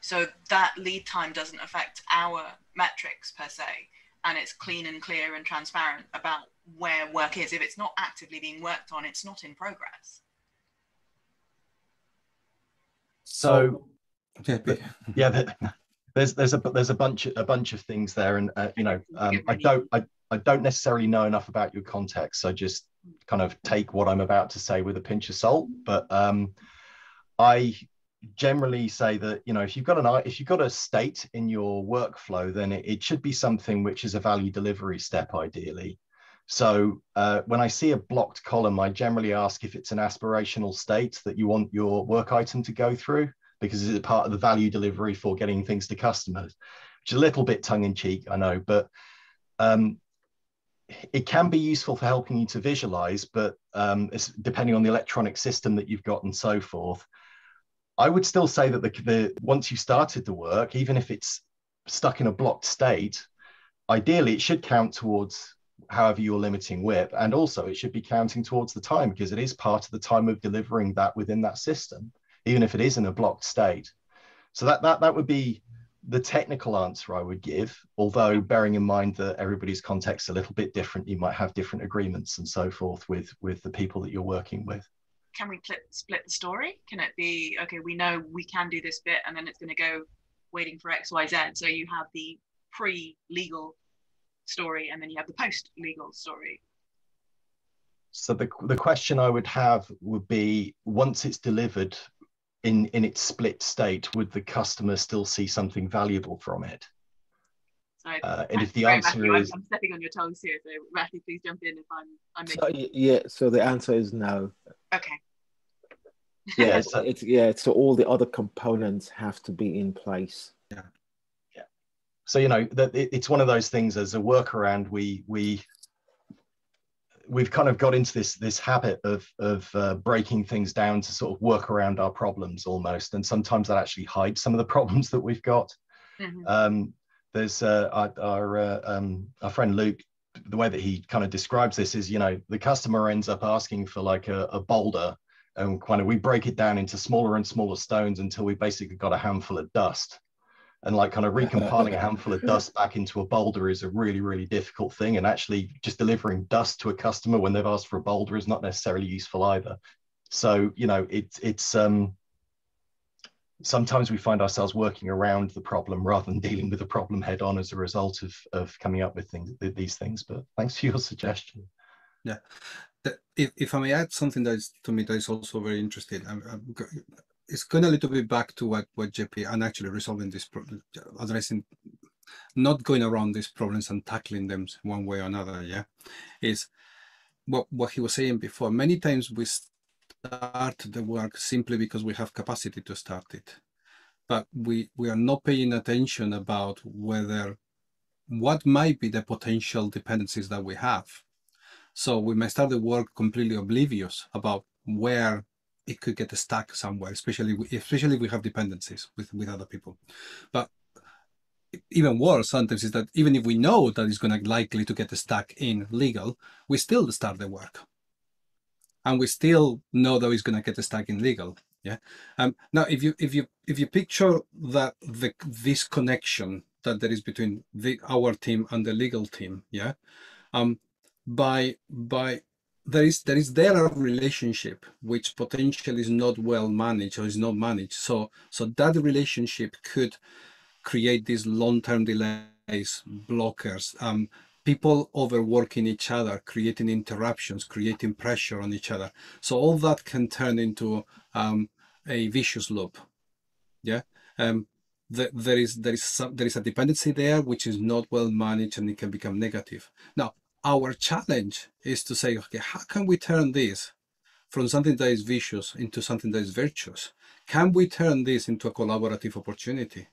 So that lead time doesn't affect our metrics per se. And it's clean and clear and transparent about where work is. If it's not actively being worked on, it's not in progress. So JP. yeah there- there's there's a there's a bunch a bunch of things there and uh, you know um, i don't I, I don't necessarily know enough about your context so just kind of take what i'm about to say with a pinch of salt but um i generally say that you know if you've got an i- if you've got a state in your workflow then it, it should be something which is a value delivery step ideally so uh, when i see a blocked column i generally ask if it's an aspirational state that you want your work item to go through because it's a part of the value delivery for getting things to customers, which is a little bit tongue in cheek, I know, but um, it can be useful for helping you to visualize, but um, depending on the electronic system that you've got and so forth. I would still say that the, the once you've started the work, even if it's stuck in a blocked state, ideally it should count towards however you're limiting WIP, and also it should be counting towards the time because it is part of the time of delivering that within that system even if it is in a blocked state. So that that that would be the technical answer I would give, although bearing in mind that everybody's context is a little bit different, you might have different agreements and so forth with with the people that you're working with. Can we split, split the story? Can it be, okay, we know we can do this bit and then it's going to go waiting for X, Y, Z. So you have the pre legal story and then you have the post legal story. So the the question I would have would be once it's delivered in in its split state, would the customer still see something valuable from it? So, Uh, and if the answer Matthew, I'm- is I'm, stepping on your toes here. So Matthew, please jump in if I'm, I'm So, yeah, so the answer is no. okay. yeah, so, it's yeah, so all the other components have to be in place. So you know that it's one of those things as a workaround we we we've kind of got into this this habit of of uh, breaking things down to sort of work around our problems almost. And sometimes that actually hides some of the problems that we've got. Mhm. um, there's uh, our our, uh, um, our friend luke the way that he kind of describes this is you know the customer ends up asking for like a, a boulder and kind of we break it down into smaller and smaller stones until we basically got a handful of dust and like kind of recompiling a handful of dust back into a boulder is a really really difficult thing and actually just delivering dust to a customer when they've asked for a boulder is not necessarily useful either. So you know it's it's um sometimes we find ourselves working around the problem rather than dealing with the problem head on as a result of of coming up with things these things but thanks for your suggestion. Yeah. If, if I may add something that is to me that is also very interesting, I'm, I'm it's going a little bit back to what what JP and actually resolving this problem, addressing, not going around these problems and tackling them one way or another. Yeah, is what what he was saying before. Many times we start the work simply because we have capacity to start it, but we we are not paying attention about whether what might be the potential dependencies that we have. So we may start the work completely oblivious about where it could get stuck somewhere, especially especially if we have dependencies with with other people. But even worse sometimes is that even if we know that it's going to likely to get stuck in legal, we still start the work, and we still know that it's going to get stuck in legal. Yeah. Um, now, if you if you if you picture that the this connection that there is between the our team and the legal team, yeah, um, by by there is there is their relationship which potentially is not well managed or is not managed. So so that relationship could create these long-term delays blockers um people overworking each other creating interruptions creating pressure on each other. So all that can turn into um a vicious loop. Yeah? Um the, there is there is some there is a dependency there which is not well managed and it can become negative. Now, our challenge is to say, okay, how can we turn this from something that is vicious into something that is virtuous? Can we turn this into a collaborative opportunity?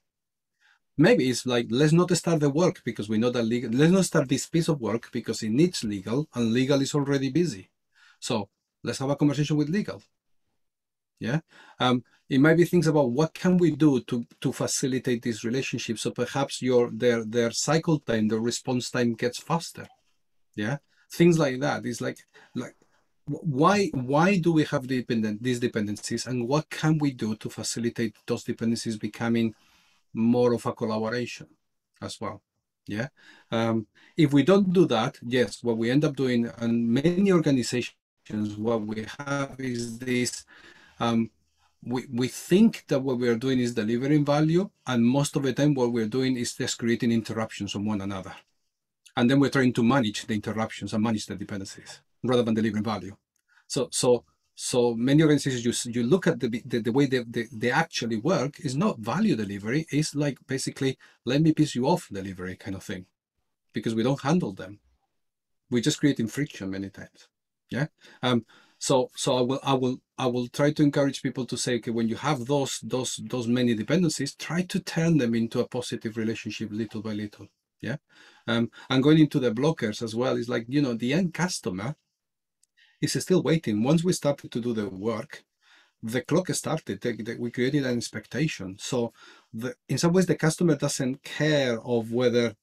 Maybe it's like let's not start the work because we know that legal. Let's not start this piece of work because it needs legal and legal is already busy. So let's have a conversation with legal. Yeah, um, it might be things about what can we do to to facilitate this relationship. So perhaps your their their cycle time, their response time gets faster. Yeah, things like that. It's like like why why do we have dependent these dependencies? And what can we do to facilitate those dependencies becoming more of a collaboration as well? Yeah? Um, if we don't do that yes what we end up doing and many organizations what we have is this um, we, we think that what we're doing is delivering value and most of the time what we're doing is just creating interruptions on one another and then we're trying to manage the interruptions and manage the dependencies rather than delivering value so so so many organizations, you, you look at the, the, the way they, they, they, actually work is not value delivery. It's like basically, let me piss you off delivery kind of thing because we don't handle them. We're just creating friction many times. Yeah. Um, so, so I will, I will, I will try to encourage people to say, okay, when you have those, those, those many dependencies, try to turn them into a positive relationship little by little. Yeah. Um, and going into the blockers as well is like, you know, the end customer is still waiting. Once we started to do the work, the clock started. we created an expectation. So the, in some ways, the customer doesn't care of whether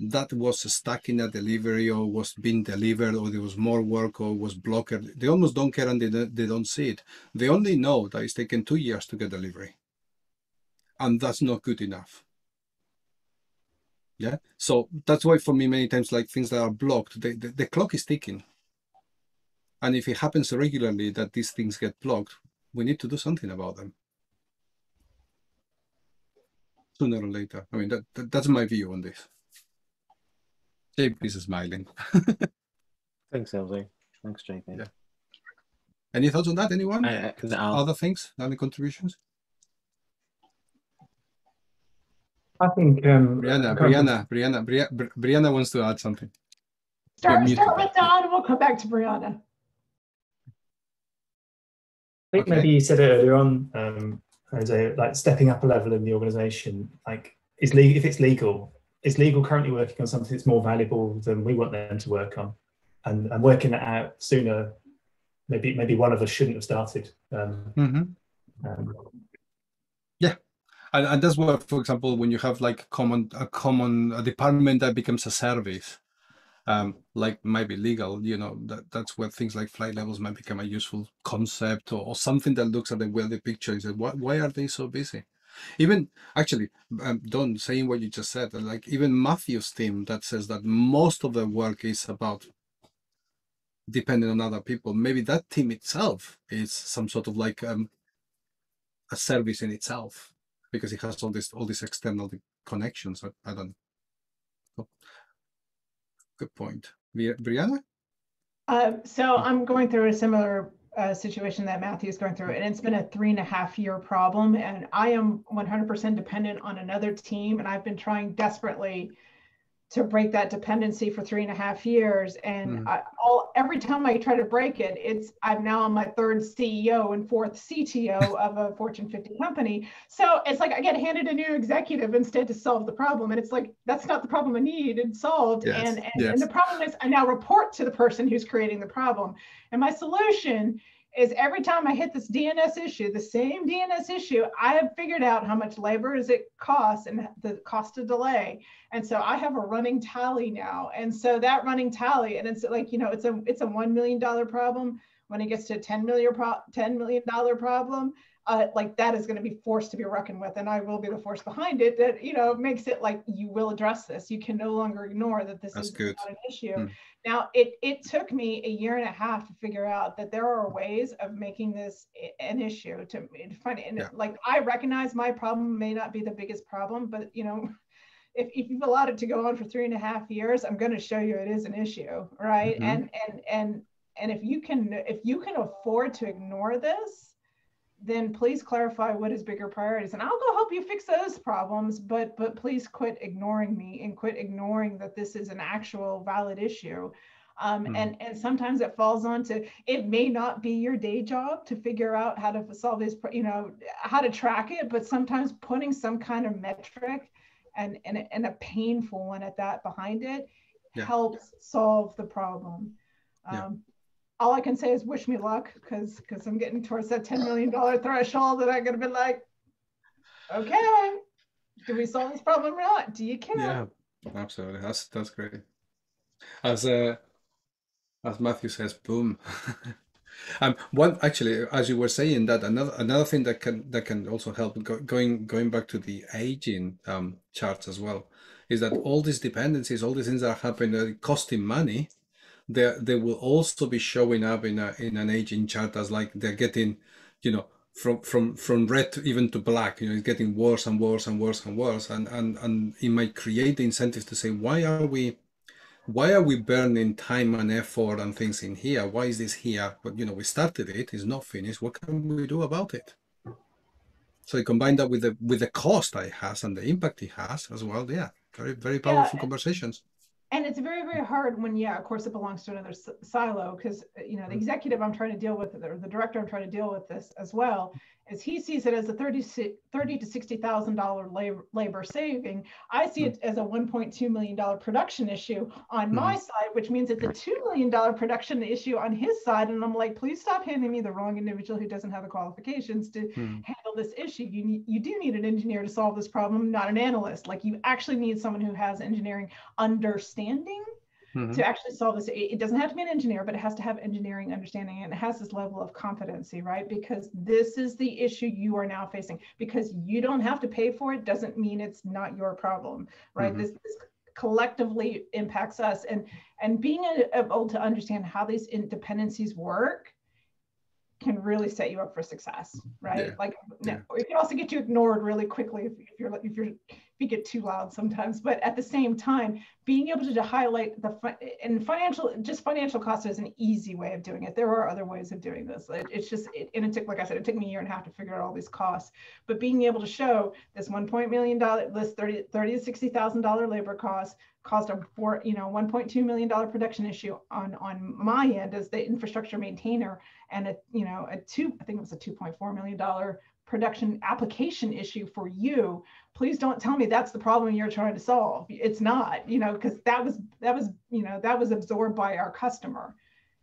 that was stuck in a delivery or was being delivered or there was more work or was blocked. They almost don't care and they, they don't see it. They only know that it's taken two years to get delivery. And that's not good enough. Yeah. So that's why for me, many times, like things that are blocked, the, the, the clock is ticking. And if it happens regularly that these things get blocked, we need to do something about them. Sooner or later. I mean, that, that that's my view on this. JP is smiling. Thanks, LZ. Thanks, JP. Yeah. Any thoughts on that? Anyone? Other things? Any contributions? I think um, Brianna, Brianna, Brianna, Brianna, Brianna wants to add something. Start, start with Don, and we'll come back to Brianna. I think okay. maybe you said it earlier on, um, Jose, like stepping up a level in the organization. Like, is legal if it's legal, is legal currently working on something that's more valuable than we want them to work on, and, and working it out sooner. Maybe maybe one of us shouldn't have started. Um, mm-hmm. um, yeah, and, and that's where, for example, when you have like common a common a department that becomes a service, um, like might be legal, you know, that, that's where things like flight levels might become a useful concept or, or something that looks at the wealthy picture and says, why, why are they so busy? Even actually, um, Don, saying what you just said, like even Matthew's team that says that most of the work is about depending on other people. Maybe that team itself is some sort of like um, a service in itself because it has all this all these external connections. I, I don't know. Good point. Brianna? Uh, so I'm going through a similar uh, situation that Matthew is going through, and it's been a three and a half year problem. And I am 100% dependent on another team, and I've been trying desperately to break that dependency for three and a half years. And mm. I, all every time I try to break it, it's I'm now on my third CEO and fourth CTO of a Fortune 50 company. So it's like I get handed a new executive instead to solve the problem. And it's like that's not the problem I need and solved. Yes. And and, yes. and the problem is I now report to the person who's creating the problem. And my solution is every time I hit this DNS issue, the same DNS issue, I have figured out how much labor is it costs and the cost of delay. And so I have a running tally now. And so that running tally, and it's like, you know, it's a it's a one million dollar problem. When it gets to a 10 million pro 10 million dollar problem, uh, like that is going to be forced to be reckoned with and i will be the force behind it that you know makes it like you will address this you can no longer ignore that this That's is good. not an issue hmm. now it it took me a year and a half to figure out that there are ways of making this an issue to, to find it yeah. like i recognize my problem may not be the biggest problem but you know if, if you've allowed it to go on for three and a half years i'm going to show you it is an issue right mm-hmm. and and and and if you can if you can afford to ignore this then please clarify what is bigger priorities and I'll go help you fix those problems, but but please quit ignoring me and quit ignoring that this is an actual valid issue. Um, mm. and, and sometimes it falls onto, it may not be your day job to figure out how to solve this, you know, how to track it, but sometimes putting some kind of metric and, and, and a painful one at that behind it yeah. helps solve the problem. Um, yeah all I can say is wish me luck because because I'm getting towards that $10 million threshold and I'm gonna be like, okay, do we solve this problem or not? Do you care? Yeah, absolutely. That's that's great. As uh as Matthew says, boom. um one actually as you were saying that another another thing that can that can also help go, going going back to the aging um charts as well is that all these dependencies, all these things that are happening uh, costing money they they will also be showing up in a in an aging chart as like they're getting, you know, from from from red to even to black. You know, it's getting worse and worse and worse and worse, and and and it might create the incentives to say, why are we why are we burning time and effort and things in here? Why is this here? But you know, we started it, it's not finished. What can we do about it? So I combine that with the with the cost it has and the impact it has as well. Yeah, very very powerful yeah. conversations and it's very very hard when yeah of course it belongs to another silo because you know the mm-hmm. executive i'm trying to deal with or the director i'm trying to deal with this as well is he sees it as a 30, 30 to $60,000 labor, labor saving. I see it as a $1.2 million production issue on my mm-hmm. side, which means it's a $2 million production issue on his side. And I'm like, please stop handing me the wrong individual who doesn't have the qualifications to mm. handle this issue. You, need, you do need an engineer to solve this problem, not an analyst. Like you actually need someone who has engineering understanding mm-hmm. to actually solve this. It doesn't have to be an engineer, but it has to have engineering understanding and it has this level of competency, right? Because this is the issue you are now facing. Because you don't have to pay for it doesn't mean it's not your problem, right? Mm-hmm. This, this collectively impacts us and and being able to understand how these dependencies work can really set you up for success, right? Yeah. Like yeah. it can also get you ignored really quickly if, if you're if you're you get too loud sometimes. But at the same time, being able to, to highlight the and financial just financial cost is an easy way of doing it. There are other ways of doing this. It, it's just it, and it took like I said, it took me a year and a half to figure out all these costs. But being able to show this one point million dollar this 30 30 to sixty thousand dollar labor cost caused a four, you know, $1.2 million production issue on, on my end as the infrastructure maintainer and a, you know, a two, I think it was a $2.4 million production application issue for you. Please don't tell me that's the problem you're trying to solve. It's not, you know, because that was, that was, you know, that was absorbed by our customer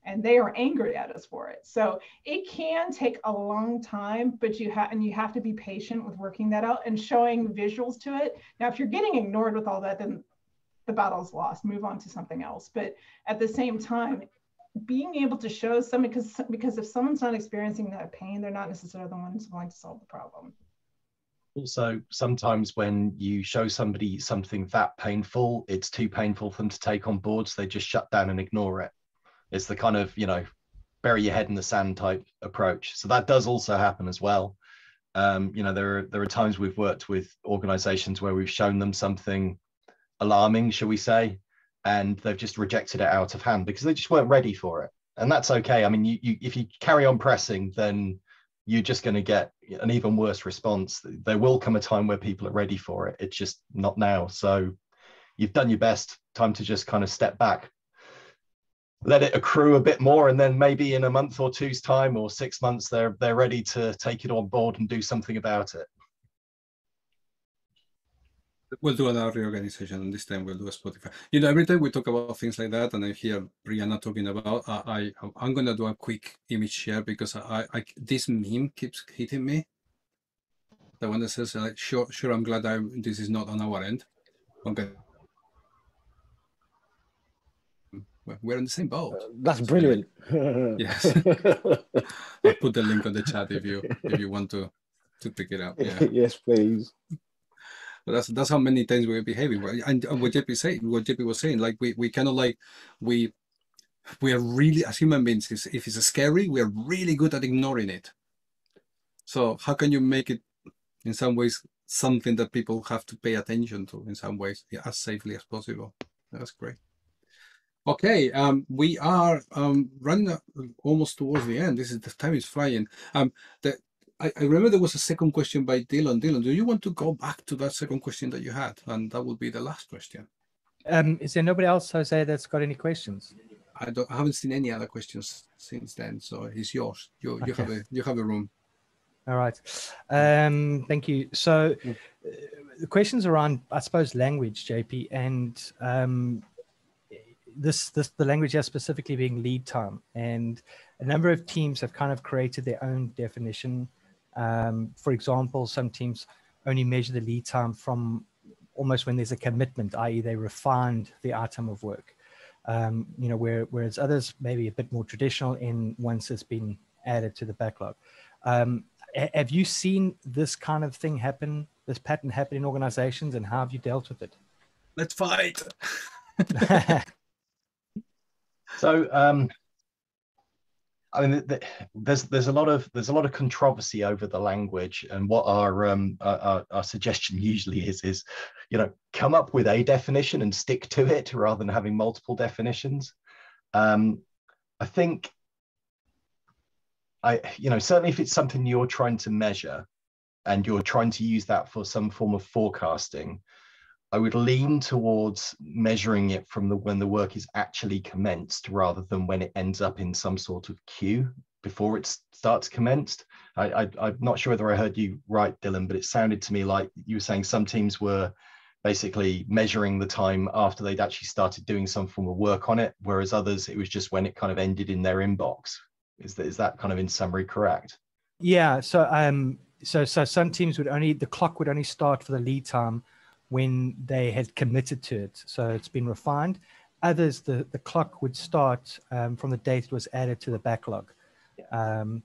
and they are angry at us for it. So it can take a long time, but you have and you have to be patient with working that out and showing visuals to it. Now, if you're getting ignored with all that, then the battle's lost, move on to something else. But at the same time, being able to show some because because if someone's not experiencing that pain, they're not necessarily the ones going to solve the problem. Also, sometimes when you show somebody something that painful, it's too painful for them to take on board, so they just shut down and ignore it. It's the kind of you know bury your head in the sand type approach. So that does also happen as well. Um, you know, there are there are times we've worked with organisations where we've shown them something alarming, shall we say, and they've just rejected it out of hand because they just weren't ready for it. And that's okay. I mean, you, you if you carry on pressing, then you're just going to get an even worse response. There will come a time where people are ready for it. It's just not now. So you've done your best. Time to just kind of step back, let it accrue a bit more, and then maybe in a month or two's time or six months, they're they're ready to take it on board and do something about it we'll do another reorganization and this time we'll do a spotify you know every time we talk about things like that and i hear brianna talking about uh, i i'm gonna do a quick image share because i, I this meme keeps hitting me the one that says like sure sure i'm glad i this is not on our end okay we're in the same boat. Uh, that's brilliant. yes. I'll put the link on the chat if you if you want to to pick it up. Yeah. yes, please. But that's that's how many times we're behaving. And, and what JP saying, what JP was saying, like we we kind of like we we are really as human beings. If it's scary, we are really good at ignoring it. So how can you make it, in some ways, something that people have to pay attention to in some ways, yeah, as safely as possible? That's great. Okay, um, we are um, running almost towards the end. This is the time is flying. Um, the I, I remember there was a second question by Dylan. Dylan, do you want to go back to that second question that you had? And that would be the last question. Um, is there nobody else, Jose, that's got any questions? I don't I haven't seen any other questions since then. So it's yours. You you have a you have a room. All right. Um, thank you. So uh, the questions around, I suppose, language, JP, and um, this, this the language here specifically being lead time. And a number of teams have kind of created their own definition. Um, for example, some teams only measure the lead time from almost when there's a commitment, i.e., they refined the item of work. Um, you know, where, whereas others maybe a bit more traditional in once it's been added to the backlog. Um, have you seen this kind of thing happen, this pattern happen in organizations, and how have you dealt with it? Let's fight. So, um, I mean, th- th- there's there's a lot of there's a lot of controversy over the language, and what our um our, our suggestion usually is is, you know, come up with a definition and stick to it rather than having multiple definitions. Um, I think, I you know certainly if it's something you're trying to measure, and you're trying to use that for some form of forecasting, I would lean towards measuring it from the when the work is actually commenced rather than when it ends up in some sort of queue before it starts commenced. I, am not sure whether I heard you right, Dylan, but it sounded to me like you were saying some teams were basically measuring the time after they'd actually started doing some form of work on it, whereas others it was just when it kind of ended in their inbox. Is that is that kind of in summary correct? Yeah. So um, so so some teams would only the clock would only start for the lead time when they had committed to it. So it's been refined. Others, the, the clock would start um, from the date it was added to the backlog. Um,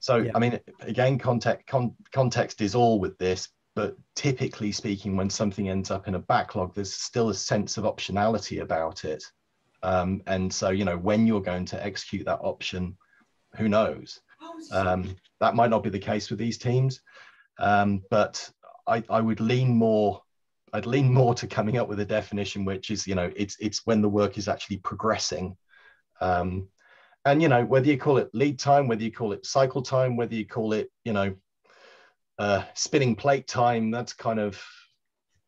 So, Yeah. I mean, again, context con, context is all with this, but typically speaking, when something ends up in a backlog, there's still a sense of optionality about it. Um, and so, you know, when you're going to execute that option, who knows? Um, that might not be the case with these teams, um, but I, I would lean more. I'd lean more to coming up with a definition, which is, you know, it's it's when the work is actually progressing, um, and you know whether you call it lead time, whether you call it cycle time, whether you call it, you know, uh, spinning plate time. That's kind of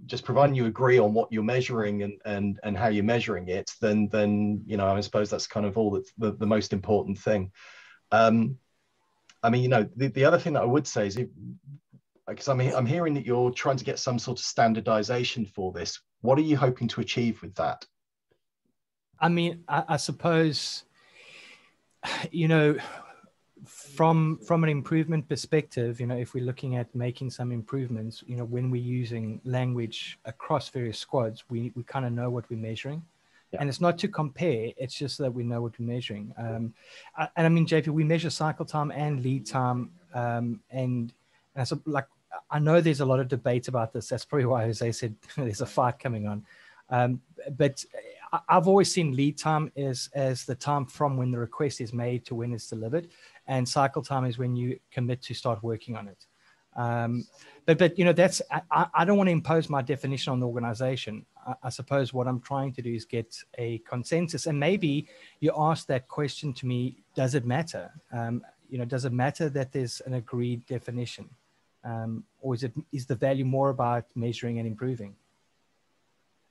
just providing you agree on what you're measuring and and and how you're measuring it. Then then you know I suppose that's kind of all that's the, the most important thing. Um, I mean, you know, the, the other thing that I would say is, because I'm, I'm hearing that you're trying to get some sort of standardization for this. What are you hoping to achieve with that? I mean, I, I suppose, you know, from from an improvement perspective, you know, if we're looking at making some improvements, you know, when we're using language across various squads, we we kind of know what we're measuring. Yeah. And it's not to compare; it's just that we know what we're measuring. Um, and I mean, JP, we measure cycle time and lead time, um, and like I know there's a lot of debate about this. That's probably why Jose said there's a fight coming on. Um, but I've always seen lead time as as the time from when the request is made to when it's delivered, and cycle time is when you commit to start working on it. Um, but but you know that's I, I- I don't want to impose my definition on the organization. I, I suppose what I'm trying to do is get a consensus, and maybe you ask that question to me: Does it matter? Um, you know, does it matter that there's an agreed definition, um, or is it is the value more about measuring and improving?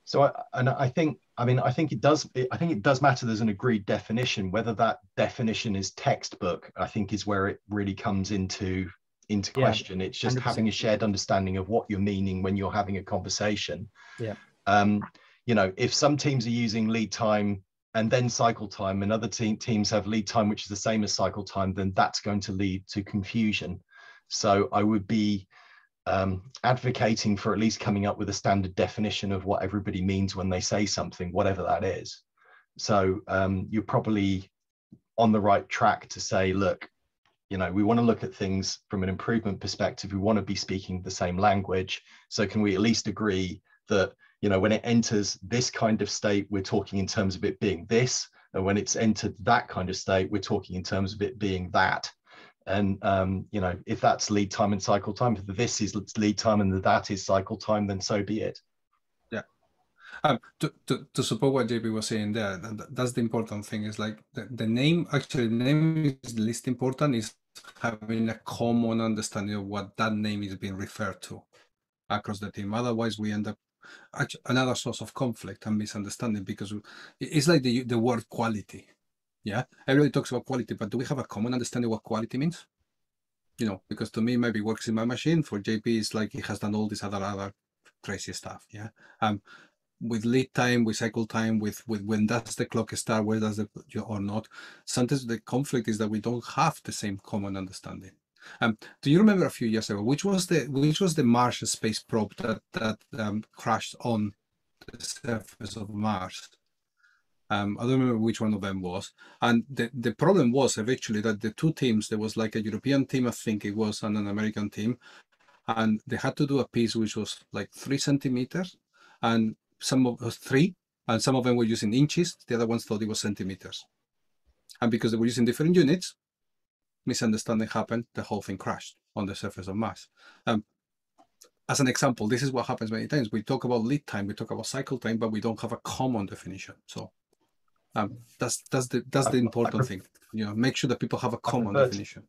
So, I, and I think, I mean, I think it does. I think it does matter. There's an agreed definition. Whether that definition is textbook, I think, is where it really comes into into Yeah, question. It's just 100%. having a shared understanding of what you're meaning when you're having a conversation. Yeah. Um, you know, if some teams are using lead time and then cycle time, and other te- teams have lead time which is the same as cycle time, then that's going to lead to confusion. So, I would be um, advocating for at least coming up with a standard definition of what everybody means when they say something, whatever that is. So um, you're probably on the right track to say, look, you know, we want to look at things from an improvement perspective. We want to be speaking the same language. So can we at least agree that, you know, when it enters this kind of state, we're talking in terms of it being this, and when it's entered that kind of state, we're talking in terms of it being that and um, you know if that's lead time and cycle time if this is lead time and that is cycle time then so be it Um, to, to, to support what JP was saying there, that, that's the important thing. Is like the, the name. Actually, the name is the least important. Is having a common understanding of what that name is being referred to across the team. Otherwise, we end up another source of conflict and misunderstanding because it's like the the word quality. Yeah, everybody talks about quality, but do we have a common understanding what quality means? You know, because to me, maybe works in my machine. For JP, it's like he has done all this other other crazy stuff. Yeah. Um, with lead time, with cycle time, with with when does the clock start, where does it or not. Sometimes the conflict is that we don't have the same common understanding. Um, do you remember a few years ago which was the which was the Mars space probe that that um, crashed on the surface of Mars? Um, I don't remember which one of them was. And the, the problem was eventually that the two teams, there was like a European team, I think it was, and an American team, and they had to do a piece which was like three centimeters, and some of us three, and some of them were using inches. The other ones thought it was centimeters. And because they were using different units, misunderstanding happened. The whole thing crashed on the surface of Mars. Um, as an example, this is what happens many times. We talk about lead time, we talk about cycle time, but we don't have a common definition. So um, that's that's the that's the important thing. You know, make sure that people have a common definition.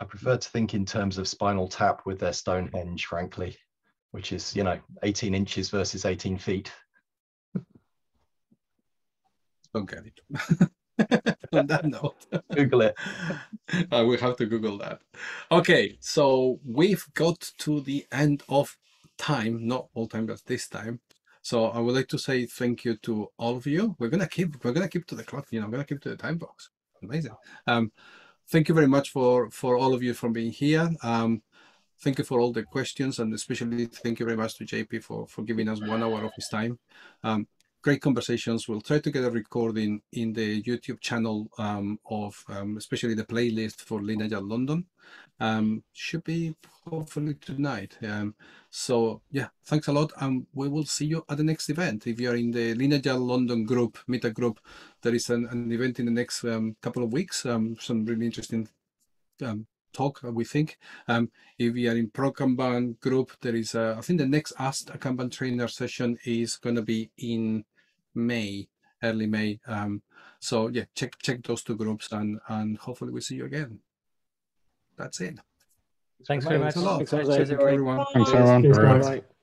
I prefer to think in terms of Spinal Tap with their Stonehenge, frankly, which is you know 18 inches versus 18 feet. Don't get it. on that note. Google it. I will have to Google that. Okay, so we've got to the end of time, not all time, but this time. So I would like to say thank you to all of you. We're gonna keep we're gonna keep to the clock, you know, we're gonna keep to the time box. Amazing. Um, thank you very much for for all of you for being here. Um, thank you for all the questions and especially thank you very much to JP for for giving us one hour of his time. Um, great conversations. We'll try to get a recording in the YouTube channel um, of um, especially the playlist for Lean Agile London. Um, should be hopefully tonight. Um, so yeah, thanks a lot, and we will see you at the next event. If you are in the Lean Agile London group, Meta group, there is an, an event in the next um, couple of weeks. Um, some really interesting talk, we think. Um, if we are in ProKanban group, there is, a, I think the next Ask a Kanban trainer session is going to be in May, early May. Um, so yeah, check check those two groups and and hopefully we see you again. That's it. Thanks very much. Thanks a lot. Thanks, everyone. Thanks, everyone.